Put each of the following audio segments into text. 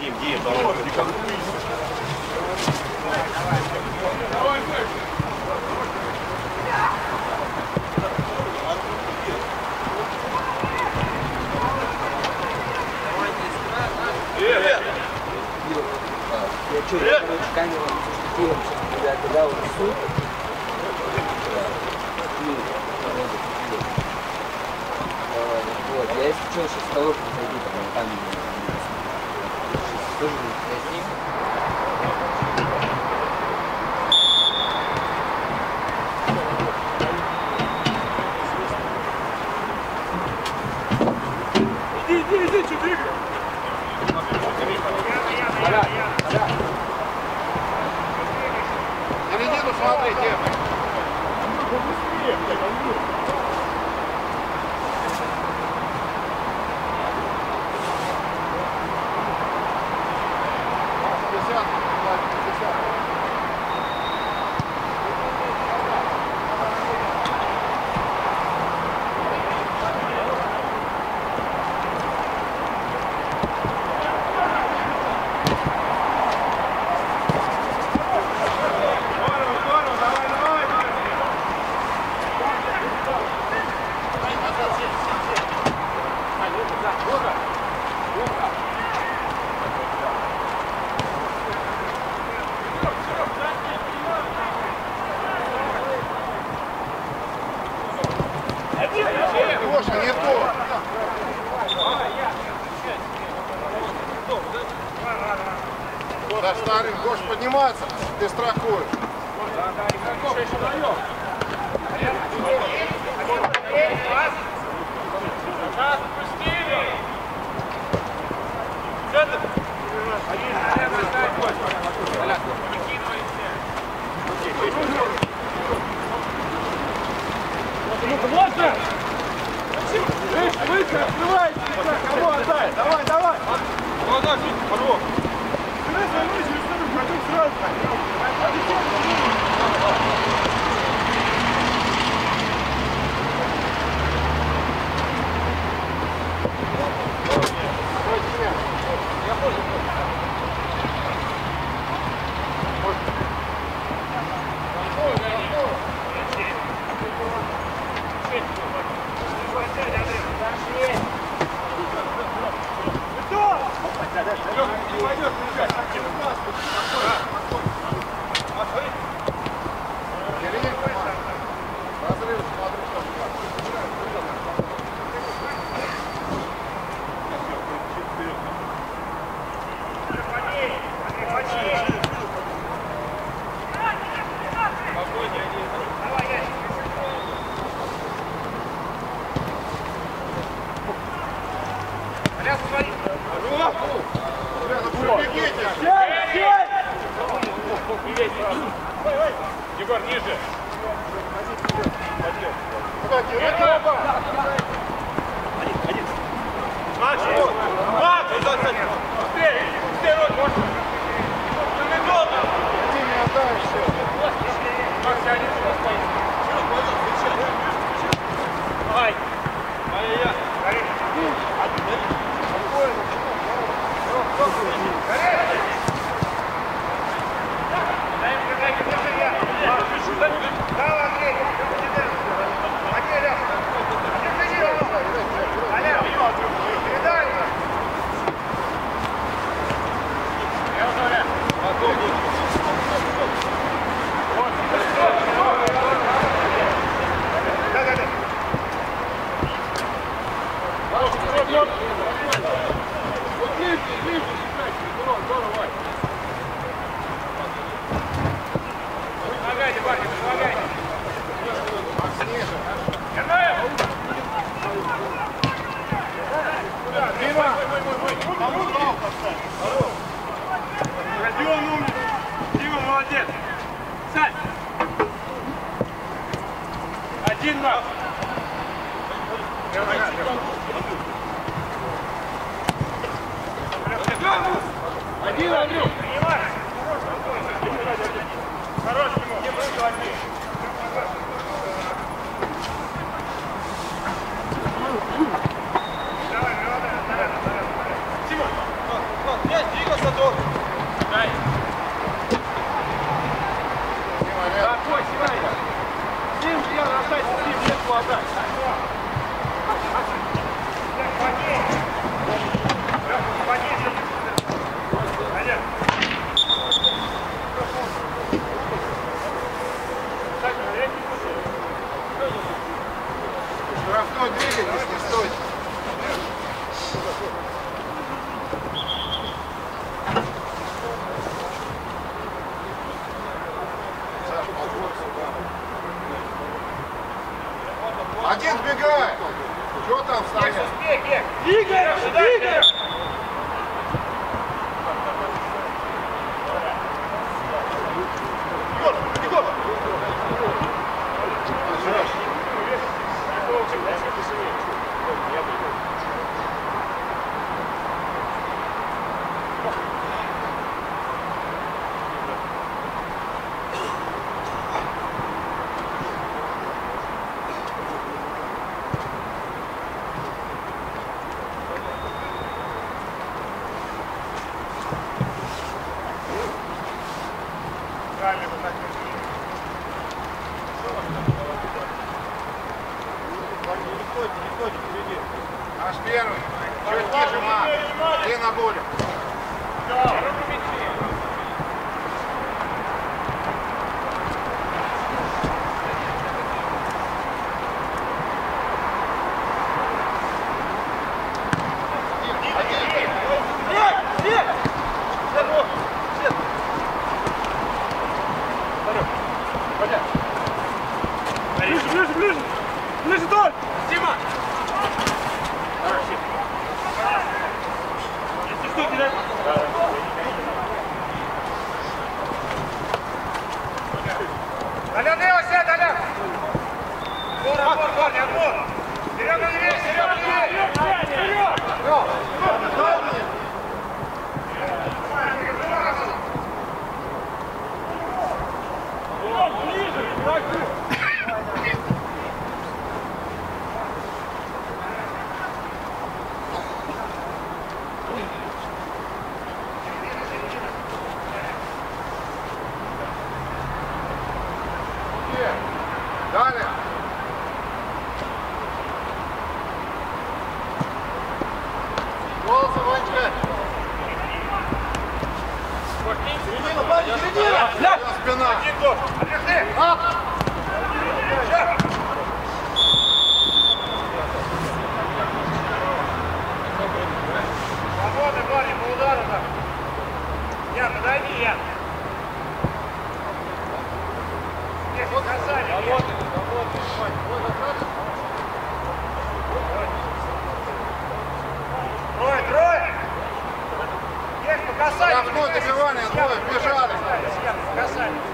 Дим, Дим, Впереди. Далее. Голос, Ванечка. Середина, парень, середина! Спина! Держи! Ап! Касание. Отходы, добивание, отходы, бежали. Касание.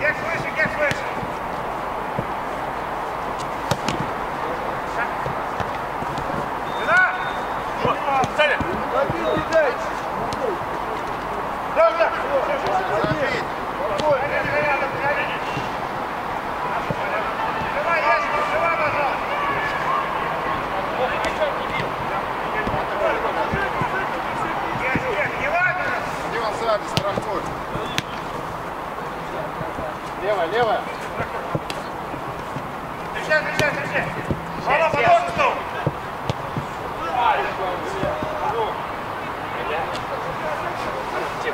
Yes, listen, yes, listen. Левая, левая. Встречай, встречай, встречай. Мама, подожди, стол.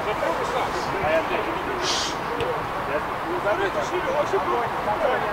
Попробуй сам. Я не знаю, что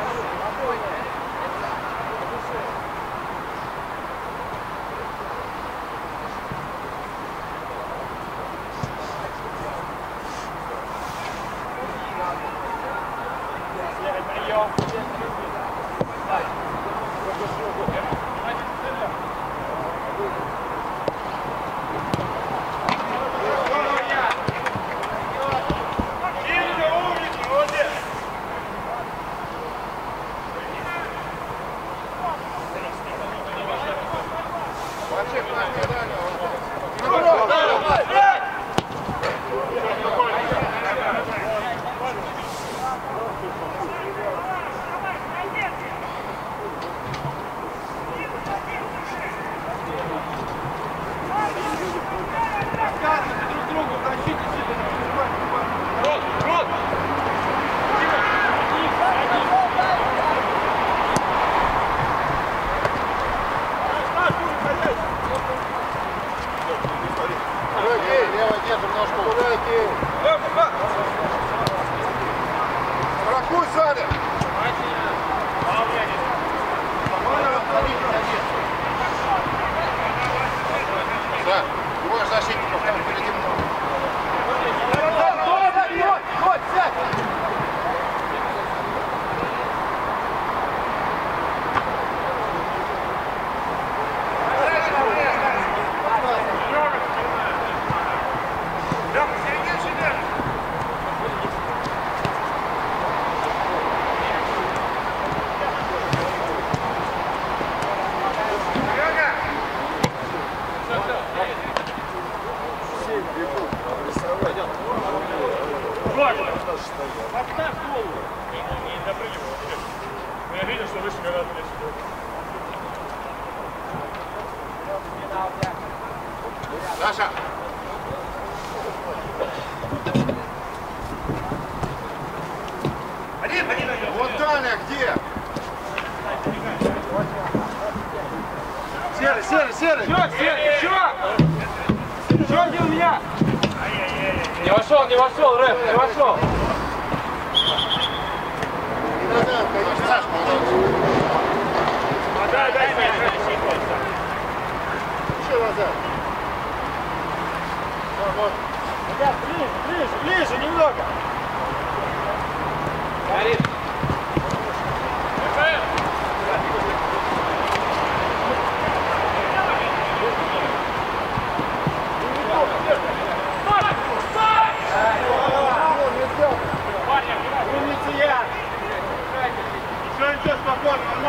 one, one.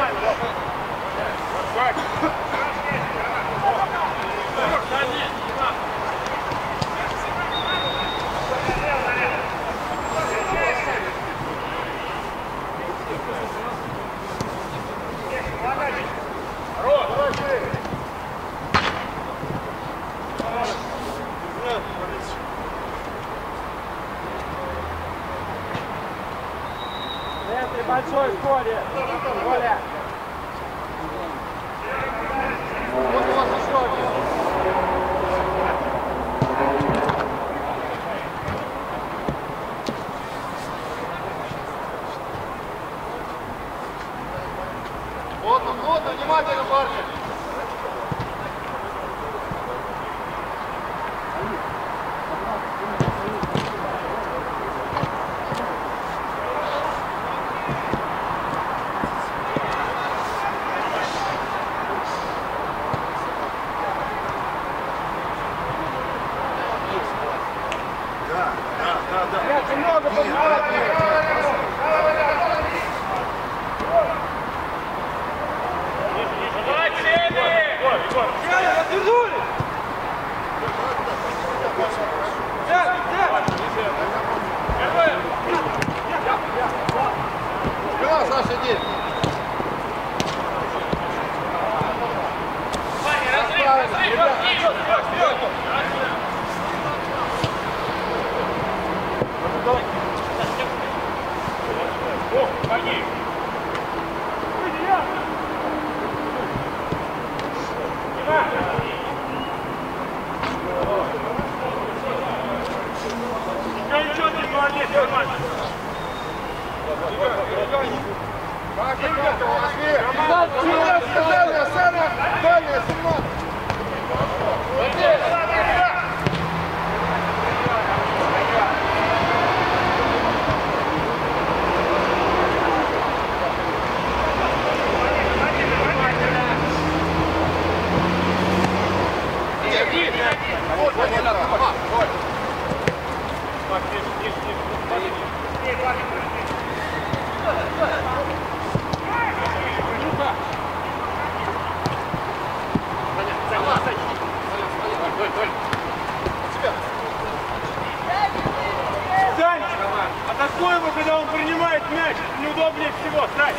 Дальняя, самая дальняя, 17. Атакуй его, когда он принимает мяч. Неудобнее всего. Сань,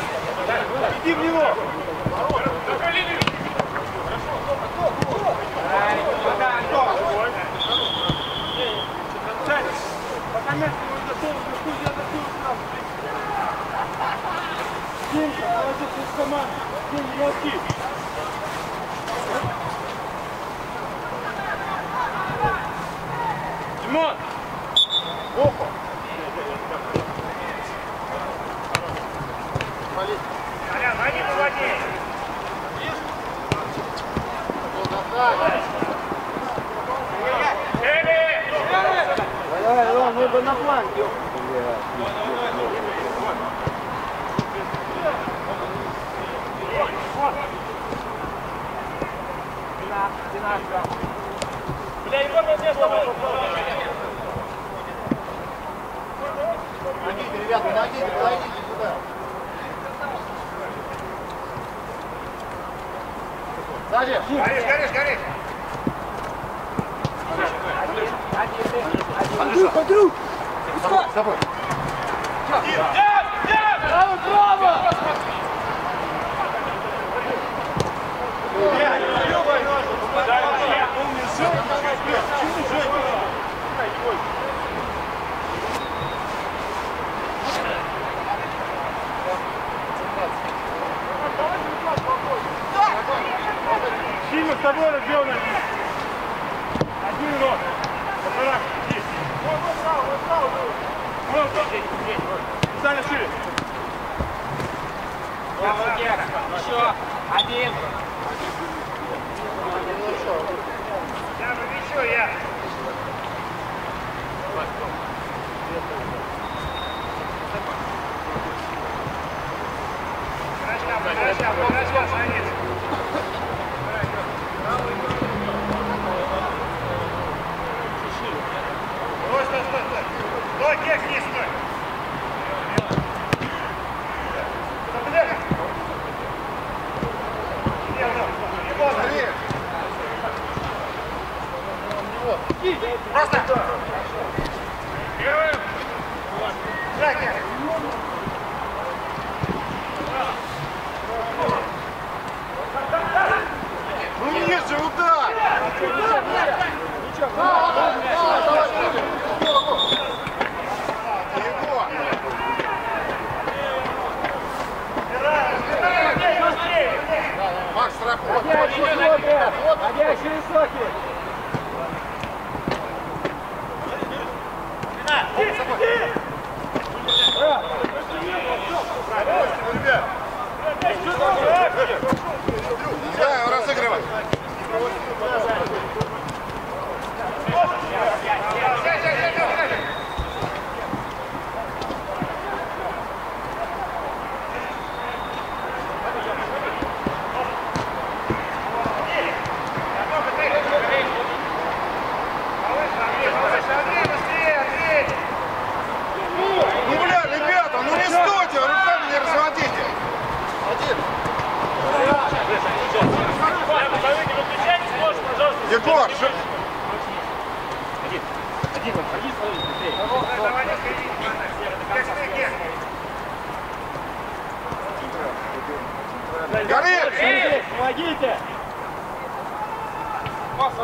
иди в него. Сань, пока мяч не готов, пусть атакует сразу. Димка, молодец, из команды. Дим, молчи. Бы на фланг, ё- Бля, Егор, вот здесь давай! Помогите, ребята, помогите, подойдите сюда. Сзади. Горишь, горишь, горишь! Забор. Сильно с тобой разбил на Один рот. Полтора. Иди. Вон, вон. Саня, шире. Еще один. Я вывещу, я. Подожди, подожди, подожди, садись. Стой, стой, стой, стой. Стой, кек, не стой. Запрягай. Иди, Антон, его, Смотри. Просто! Первым! Жаки! Ну ниже удар. Его. Макс, страхуй. Ходящий высокий. Ребят. Нельзя его разыгрывать. Ну, бля, ребята, ну не стойте, руками не разводите. Один. Егор, ш- горит! Здесь, помогите.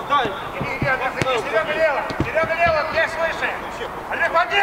Серега лево! Серега лево, где слышишь? Олег, подни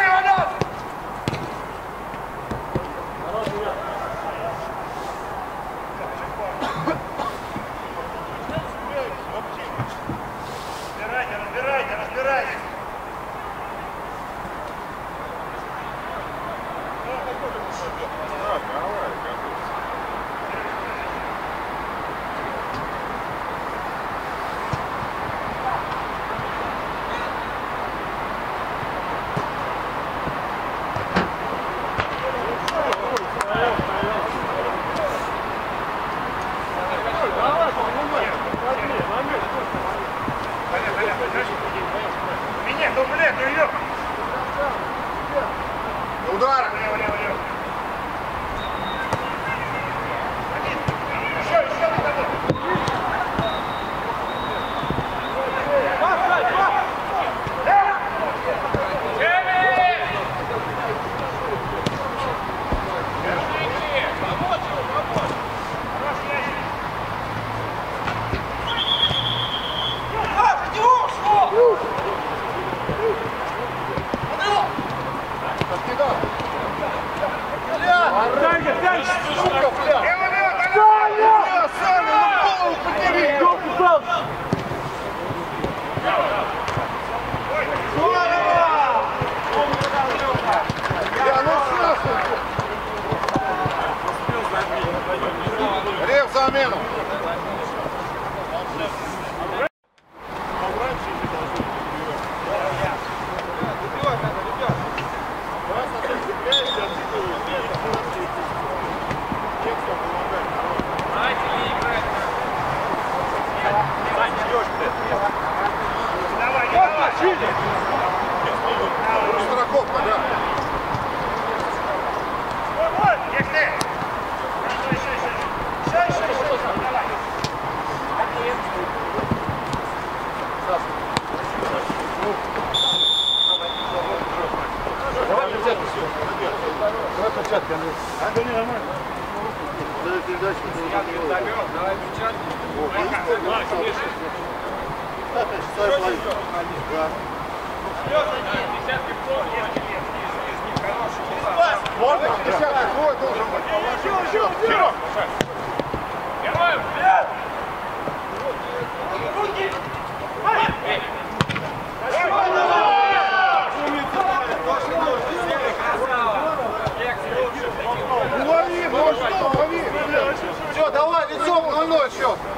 Boa noite.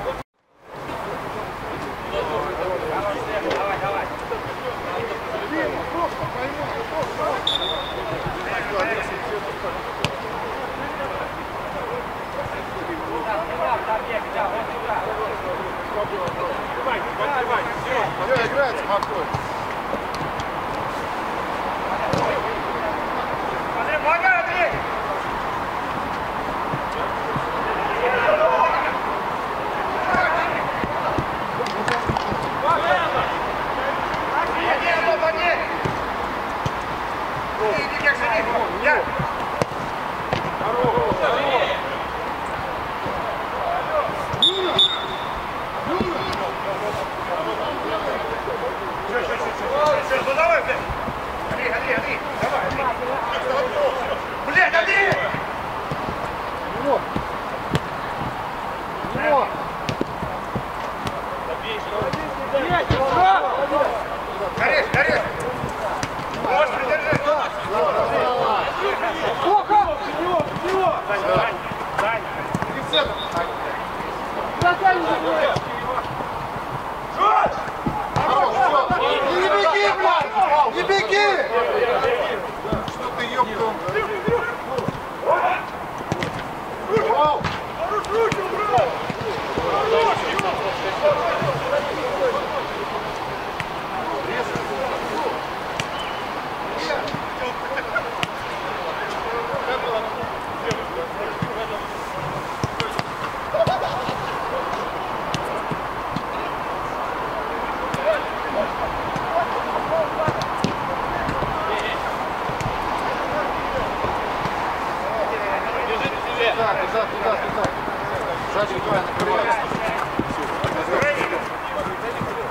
Сзади двое накрываются.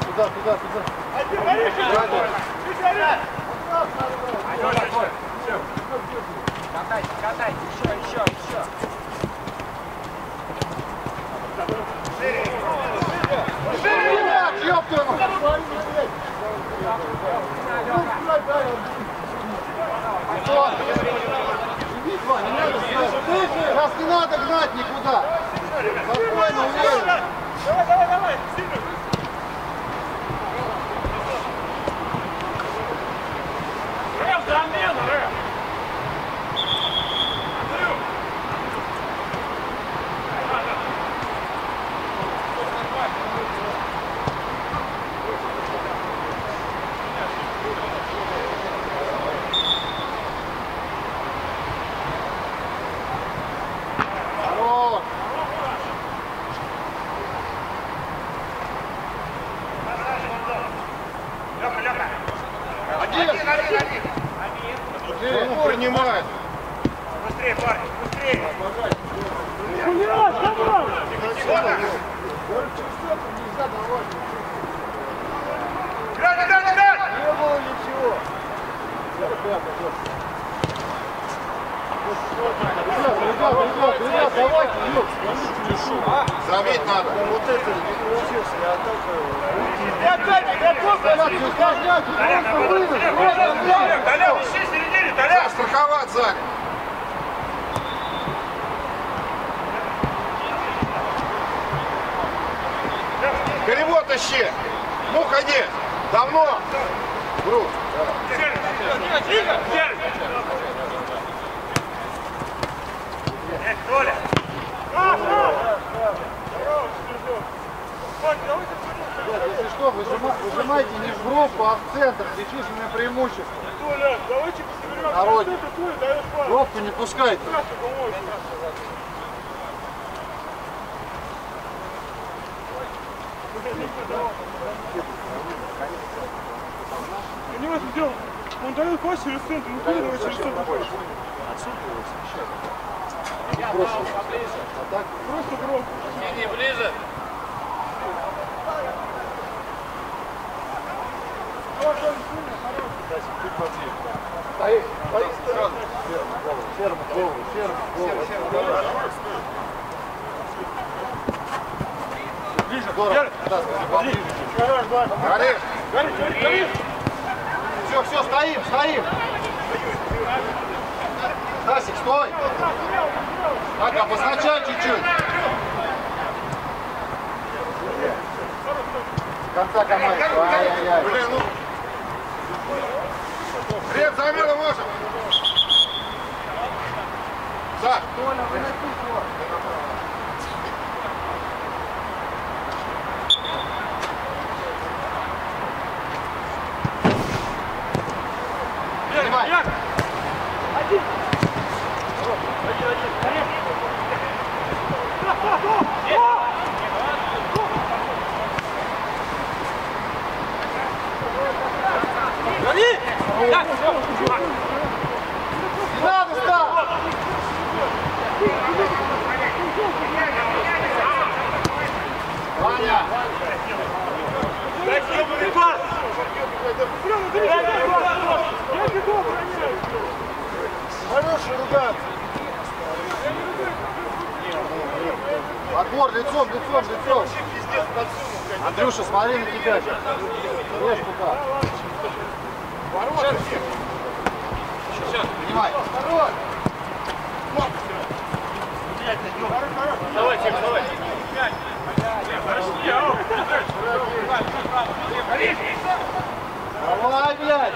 Туда, туда, туда. Катайте, катайте, еще, еще, еще. Шире, шире, ёб твою мать! Раз не надо гнать никуда! Спокойно, уверенно. Давай, давай, давай! Сильно! Рэм, замена, Рэм! Хорош. Лёха, Лёха! Один. Один, один, один! Ну, принимает. Быстрее, парни, быстрее! Играть, играть, играть! Не было ничего. Ребят, ребят, ребят, давайте, Юр. Заметь надо. Вот это не получился, я так... Ребят, не усложняйте, просто вынос, просто вынос. Толян, ищи в середине, Толян! Страховать сзади. Ищи. Ну, ходи. Давно. Брус. Тихо! Эх, Толя! Если что, выжима- выжимайте не в группу, а в центр. Числительное преимущество. Толя, давайте пособерем. Народе. Группу не пускайте. Понимаешь, сделал. Он дает пас через центр, ну куда давай через центр пас? Просто громко. Стоит, стоит, стоит. Ферма, голову, ферма, голову. Ближе, здорово. Горишь. Горишь, горишь! Все, все, стоим, стоим. Стасик, стой. Так, обозначай чуть-чуть. Конца команды. Ай-яй-яй. Блин, ну... Ред, замену можем. Саш. Принимай. Не надо, Стас! Ваня! Дай съебанный пас! Я бегу, броняю! Хороший ругаться. Отбор, лицом, лицом, лицом. Андрюша, смотри на тебя сейчас. Режь туда. Принимай. Давай, Тим, давай! Давай, блядь.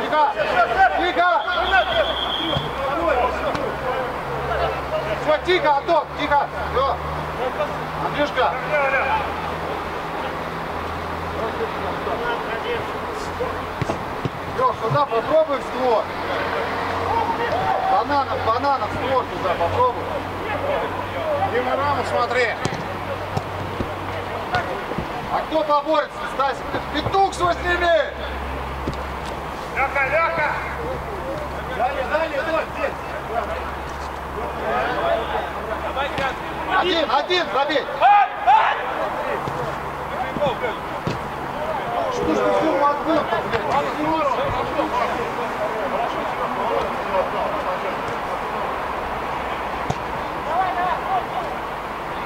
Тихо! Тихо! Все, тихо, Антон, тихо. Все. Андрюшка. Леш, туда попробуй в створ. Бананов, бананов, створ туда попробуй. Дима, раму смотри. А кто поборется, Стасик? Петух свой сними! Лёха, Лёха! Далее, далее, вот здесь. Один, один, забей.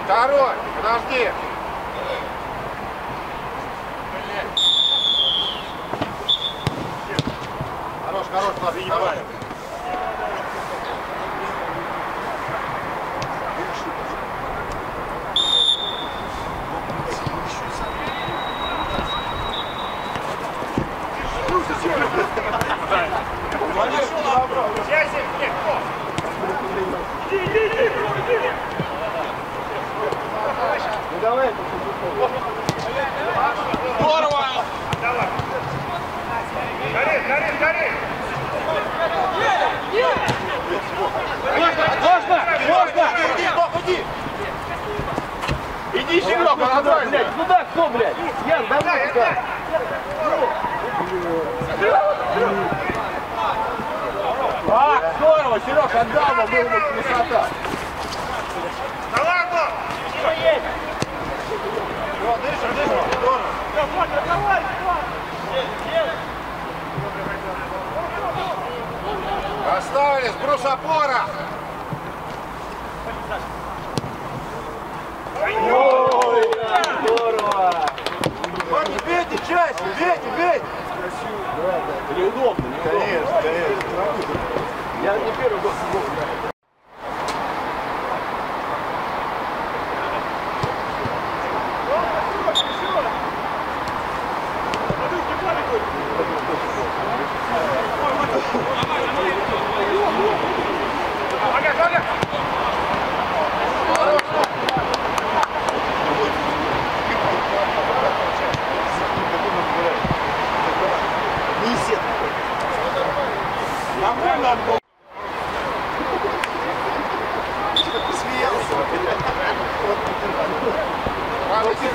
Король, подожди. Хорош, хорош, ладно, не бывает.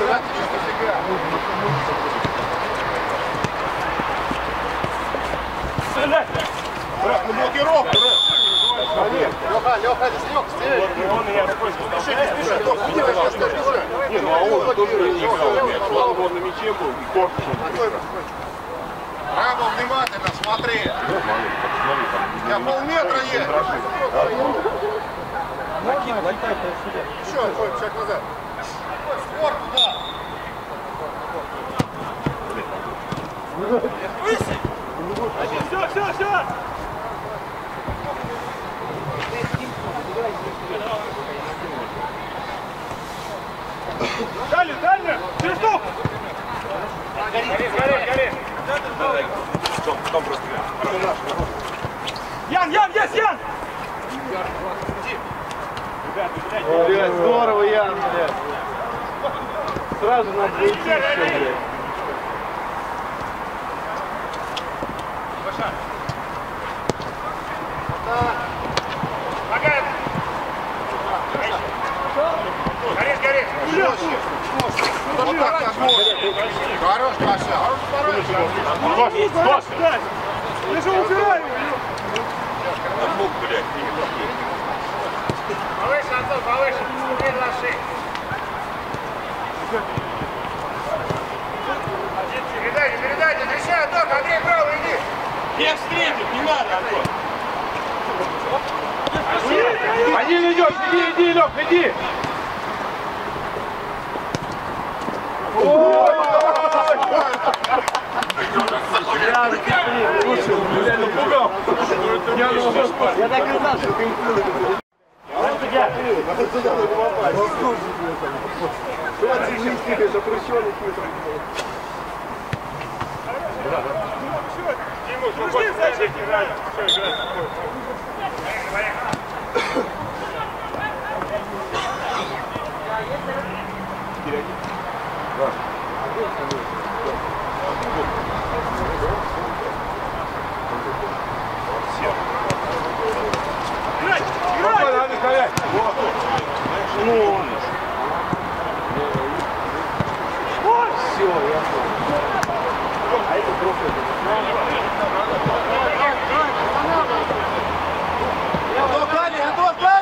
Тихо, да, чисто фига. Брат, ну блокировку, Леха, Леха, это Снег, Спеши, не спеши, Леха, не делай, что спеши. Не, ну а он тоже не играл мяч. Он был на мяче был и корпусом. Рамо, внимательно, смотри. Я полметра есть. Еще, Коль, шаг назад. Спорт туда. Все, все, все. Дальше, дальше. Свисток. Гори, гори, гори. Ян, Ян, есть, Ян! Блядь, здорово, Ян, блядь. Сразу уйти все, блядь. Помогает. Горит, горит. Вот так, как можно. Хорош, Кася. Хорош, старайся. Я же убираю. блядь. Повыше, Антон, повыше. Приглаши. Передайте, передайте. Встречай, Антон, Андрей, право, иди. Не встретит, не надо, Антон. Один идет, иди, иди, Лех, иди! Я напугал. Я так и знал, что ты Пошли, защитник, Раня. Все, играй. Поехали, поехали. Играй, играй! надо сказать. Все, я А это Антон, Дани, Антон, Дани!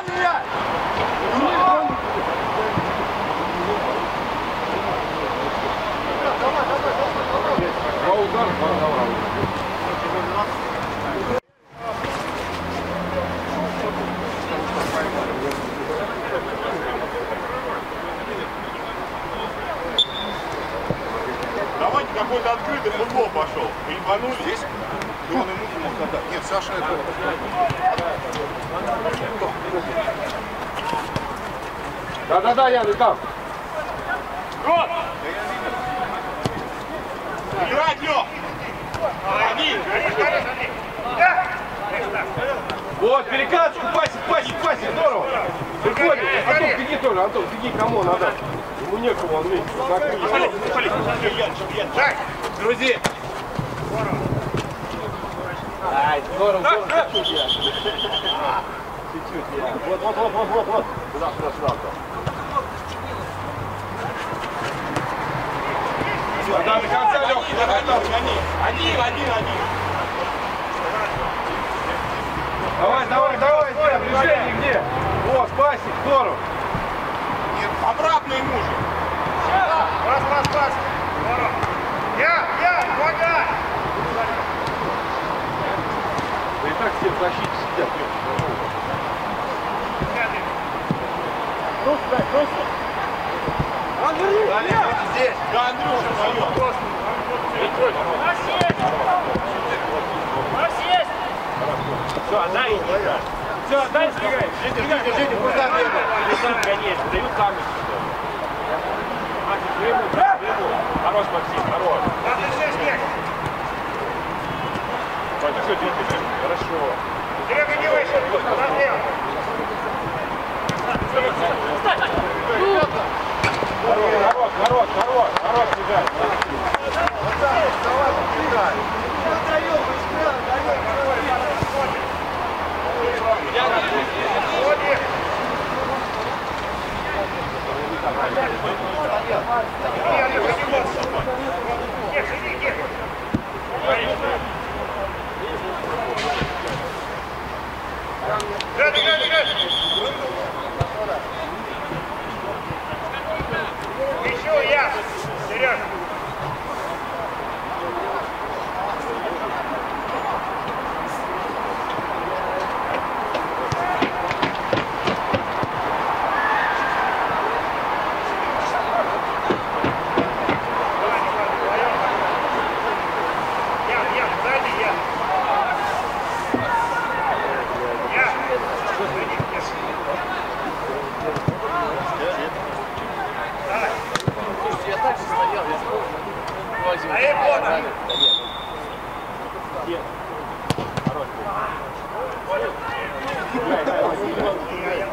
Давайте какой-то открытый футбол пошел. Ебанули. Здесь? И он ему мог отдать. Нет, Саша это... Да-да-да, Ян, и там. Играть, Лёх! Вот, перекаточку, пасик, пасик, пасик, здорово. Выходит. Антон, беги тоже, Антон, беги, кому надо. Ему некому, он видит. Жак! Друзья. Ай, здорово, здорово. Чуть-чуть я. Чуть-чуть я. Вот, вот, вот, вот, вот, вот. Сюда, сюда, сюда. Антон. Да, до конца, Лёх, до конца. Один, один, один! Давай, давай, давай, где? Движение где? Пасик, здорово. Нет, обратно ему же! Пас, пас, пас! Здорово! Я, я, помогай! Да и так все в защите сидят, Лёх. Здесь! Да, Андрюша, твоё! Все, отдай. Все, отдай, сбегай. Держите, держите, куда бегал? Сам, конечно, дают сами. Максим, пряму, пряму. Хорош, Максим, хорош. Пойди, все, двигайся. Хорошо. Серега, не выше! Смотрел! Хорош, хорош, хорош, хорош, бежать. Ходи! Не, Андрюша, не вот. Нет, иди, иди. Играй, играй, играй! Еще я! Серега! Я, я, сзади я. Я. Сзади, я. Давай. Слушайте, я так же стоял, я А.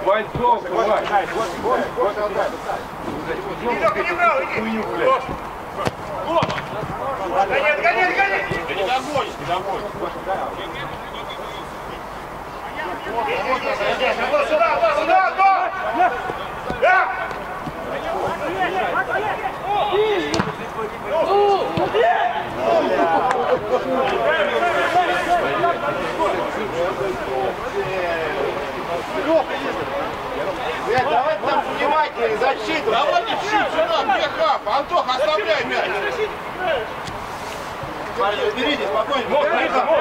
Вань, толку, Вань. Иди, только не брал, иди. Гони, гони, гони. Да не догонишь, не догонишь. Вот сюда, вот сюда, вот. Да. Блядь, давай там внимательнее, защиту. Давайте чуть сюда, где хап? Антох, оставляй мяч. Парни, уберите, спокойно. Мог, ближе, мог.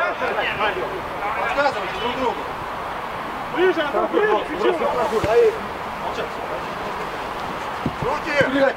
Подсказывайте друг другу. Ближе, Антон, ближе? Руки! Ваня, блядь.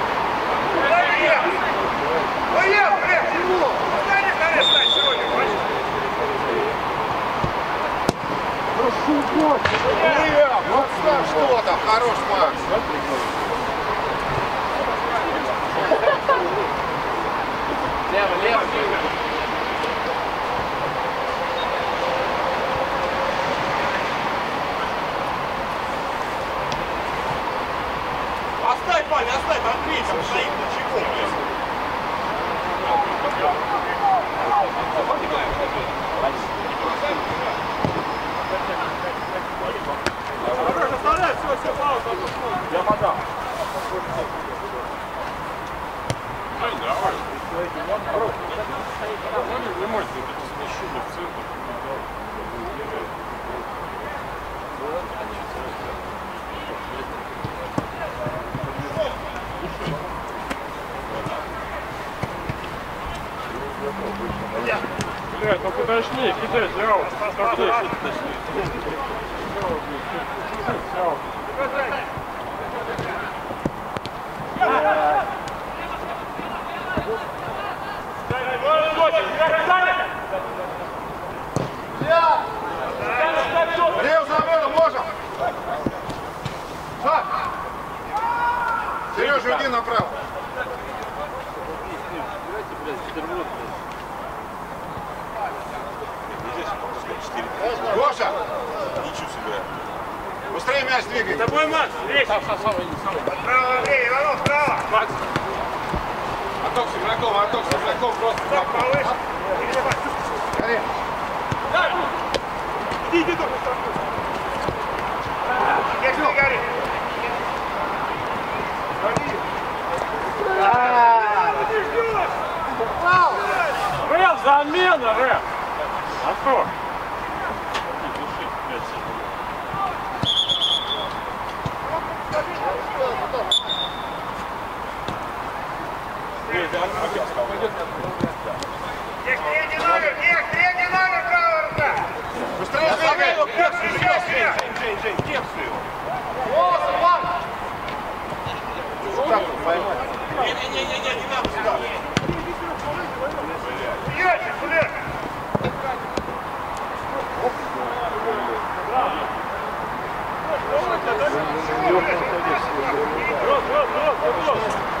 вот там что там, хорош Макс. Лево, лево. Оставь, Рот, рот, рот, рот, рот.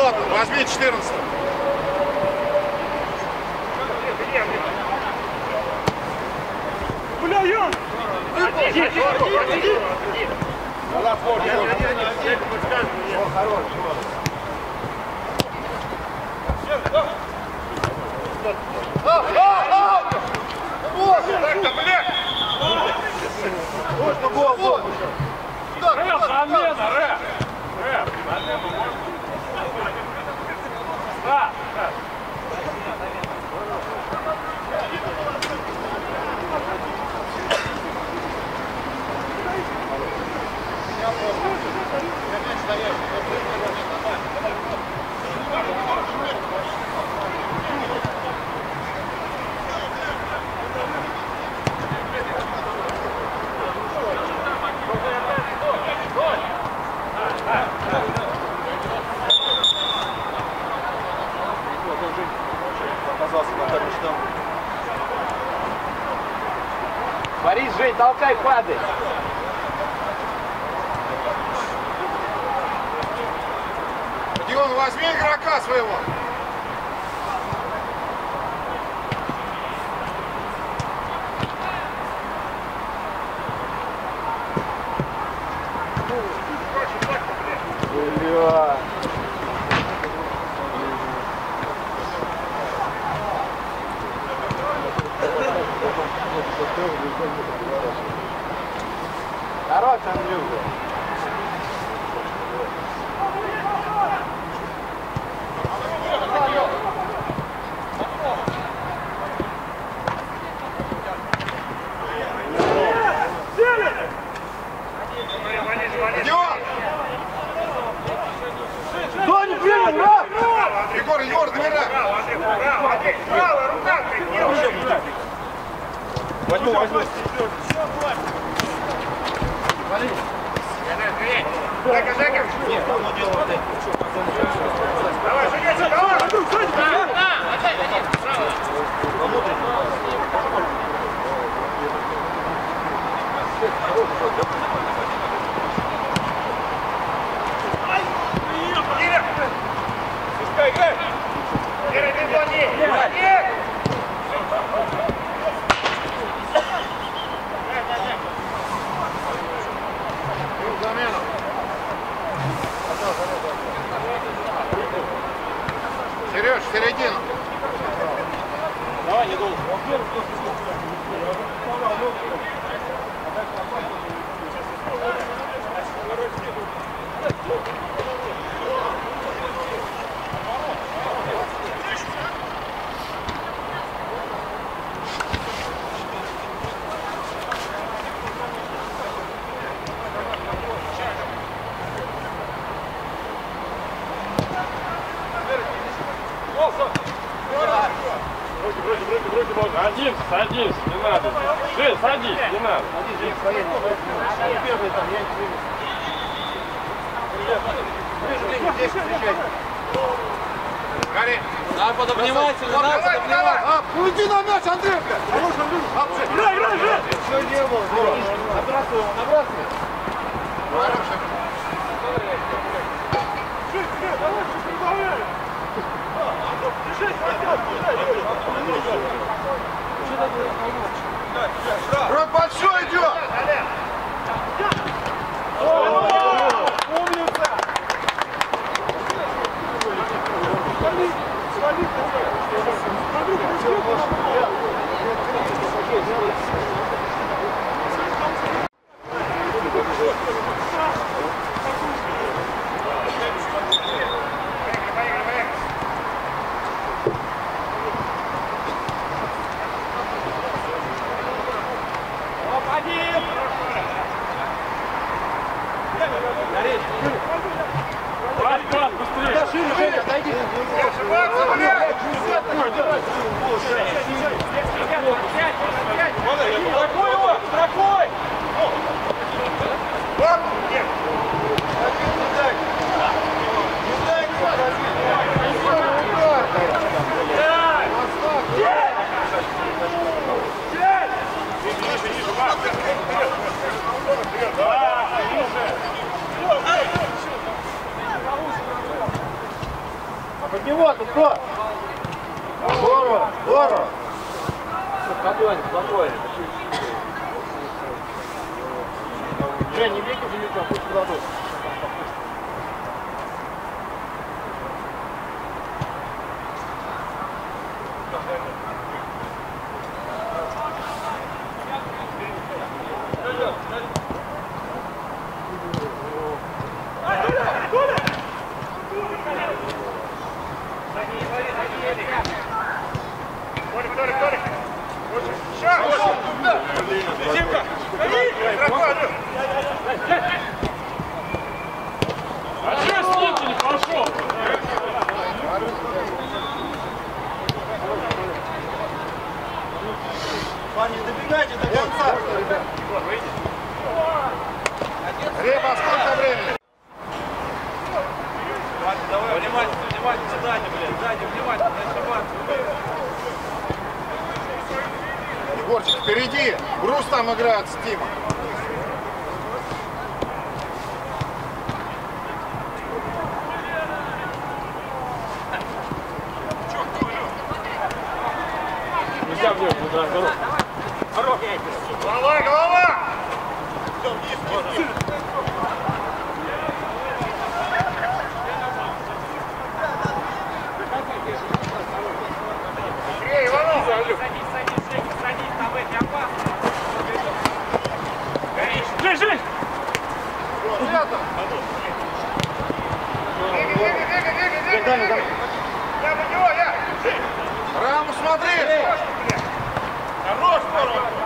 бесплатно. Возьми 14. Бля, я! Отойди, отойди, отойди! Она форме. О, хорош. Так-то, блядь! Можно гол, гол! Рэп, замена, рэп! Рэп, замена, можно? あ толкай, падай. Дион, возьми игрока своего. Здорово. Здорово. Голова, голова! Все, вниз, вниз, вниз. Раму смотри! করো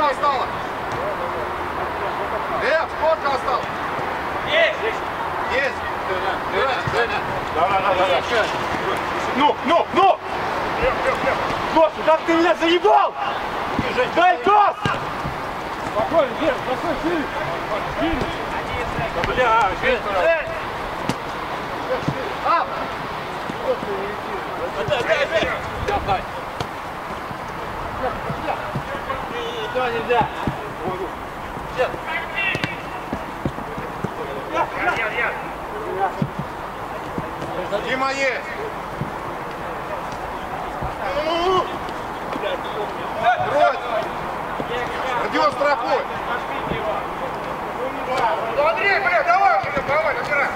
сколько осталось? Лев, сколько осталось? Есть. Есть. Да, да, да, да. Ну, ну, ну! Гоша, как ты меня заебал? Дай газ! Спокойно, Лев, бросай сильно. Да бля, Лев! Ап! Давай, давай! Нет, нет. Дима есть. Брось. Родион страхуй. Ну, Андрей, бля, давай уже, давай, набирай.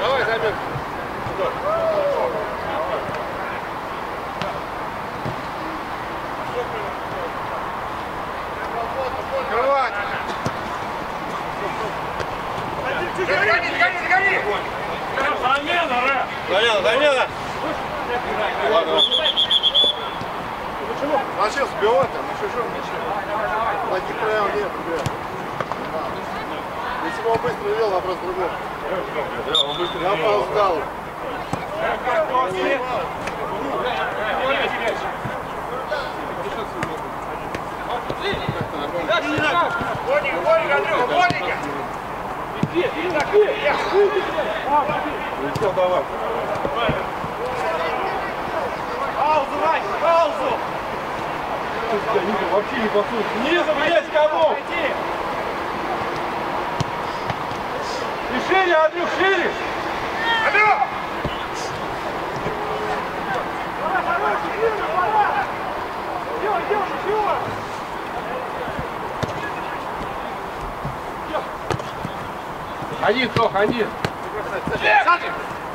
Давай, забег. Открывать. Загони, загони, загони. Замена, Ре. Замена, замена! Ладно. Начал сбивать там, на чужом мяче. Таких правил нет, ребят. Если бы он быстро вел, вопрос другой. Да, он быстро Я опоздал. Гоника, гоника, Андрюха, гоника. Все, давай. Паузу, Вань, паузу! Ника вообще не послушай. Снизу, блядь, кому? И шире, Андрюх, шире! Андрюх! Один, Тох, один.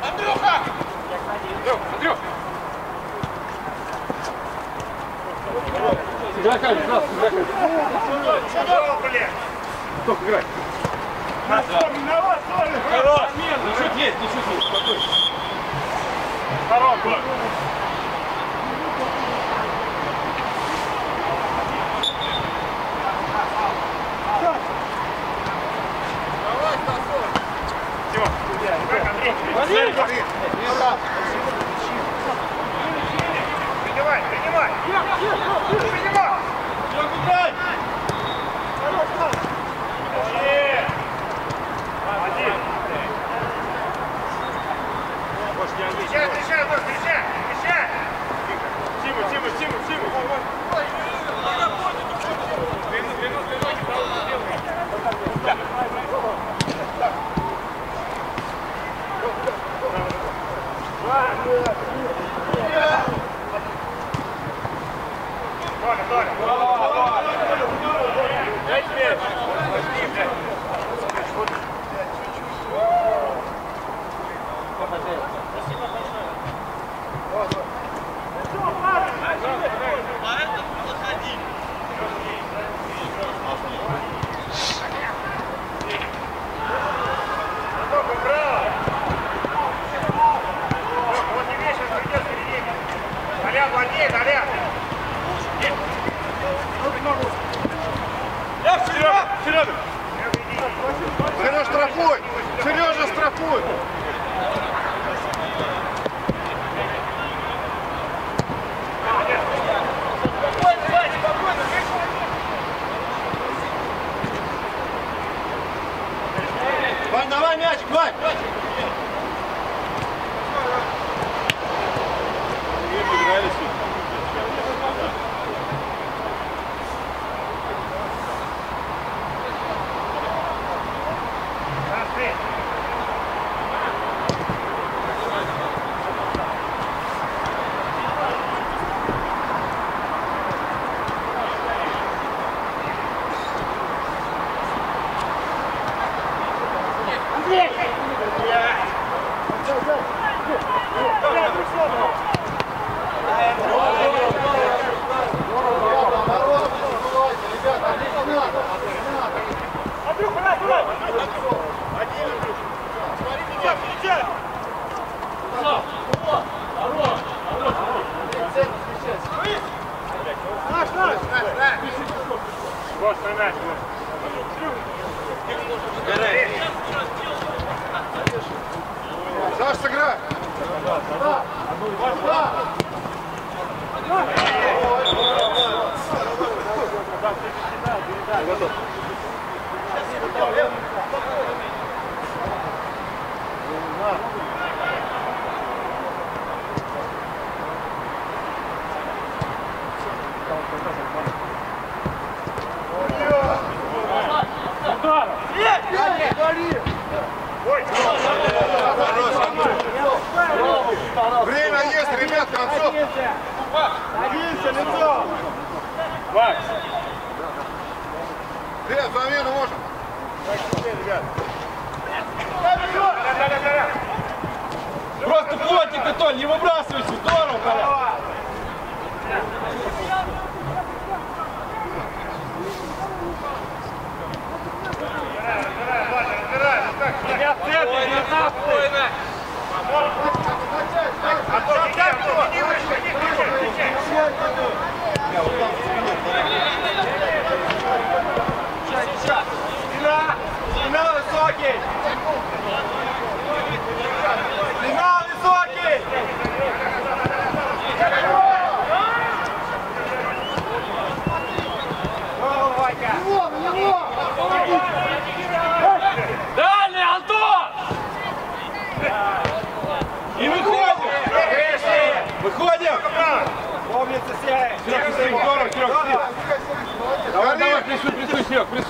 Андрюха! С игроками, сразу с игроками. О, блядь! Тох, играй. Хорош! Ничуть есть, ничуть есть, спокойно. Как, Андрей? Принимай, принимай! Принимай! Встречай, встречай, Гош, встречай! Встречай! Тима, Тима, Тима, Тима.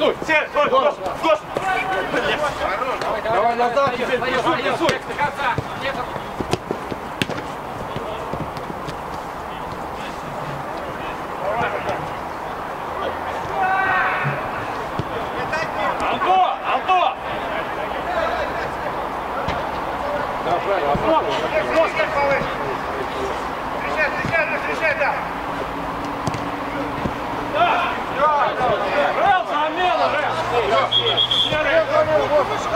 Прессуй, Серег, прессуй. Давай назад, теперь прессуй, прессуй. Антон! Антон! Встречай, повыше. Встречай, встречай, встречай, да. Рэл, замена, Рэл!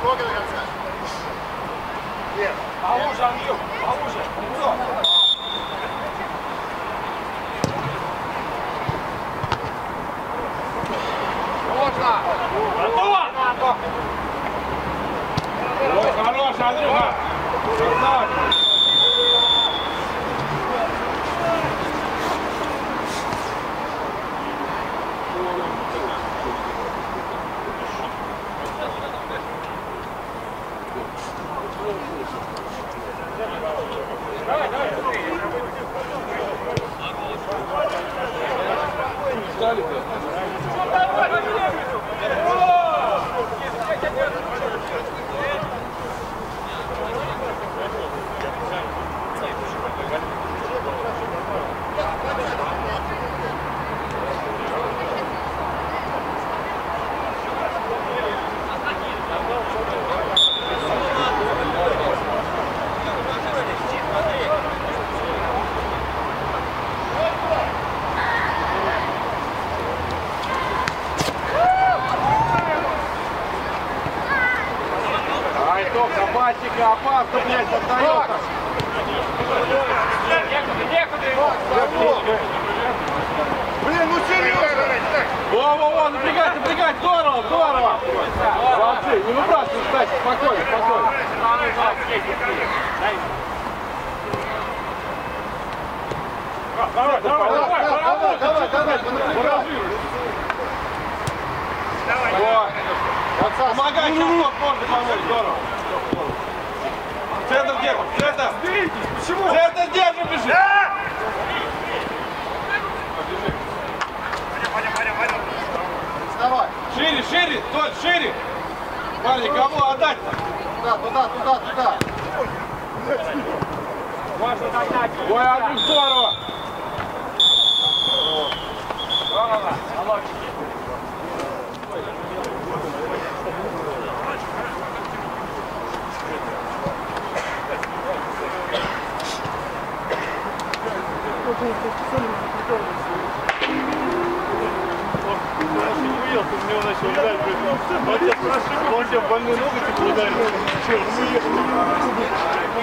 Сколько до конца? Поуже, Андрюх, поуже. Лицо. Антон! Ой, хорош, Андрюха. Опасно, блядь, отдается. Блин, ну серьезно! Во-во-во, напрягать, напрягать, здорово, здорово. Молодцы, не выбрасывай, кстати, спокойно, спокойно. Давай, давай, давай, Давай, давай, давай, Вот. Помогай, сейчас тот можно помочь, здорово. Держим, центр. Почему? Центр держим, бежи. Давай, Шире, шире, Толь, шире. Парни, кому отдать? туда, туда, туда, туда. Ой, Андрюх, здорово. Него начал ударить, говорит, он тебя спрашивает, он тебя в больную ногу типа ударил. Че, ну,